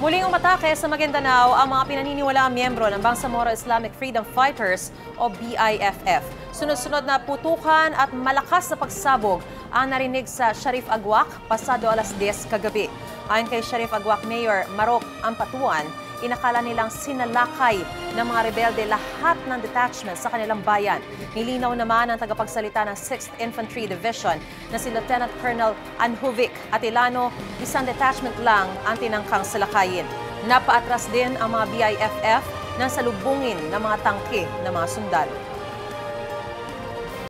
Muling umatake sa Maguindanao ang mga pinaniniwalaang miyembro ng Bangsamoro Islamic Freedom Fighters o BIFF. Sunod-sunod na putukan at malakas na pagsabog ang narinig sa Sharif Agwak pasado alas 10 kagabi. Ayon kay Sharif Agwak Mayor Marok Ampatuan, inakala nilang sinalakay ng mga rebelde lahat ng detachment sa kanilang bayan. Nilinaw naman ang tagapagsalita ng 6th Infantry Division na si Lieutenant Colonel Anhuvic Atilano, isang detachment lang ang tinangkang salakayin. Napaatras din ang mga BIFF nang salubungin ng mga tangke ng mga sundalo.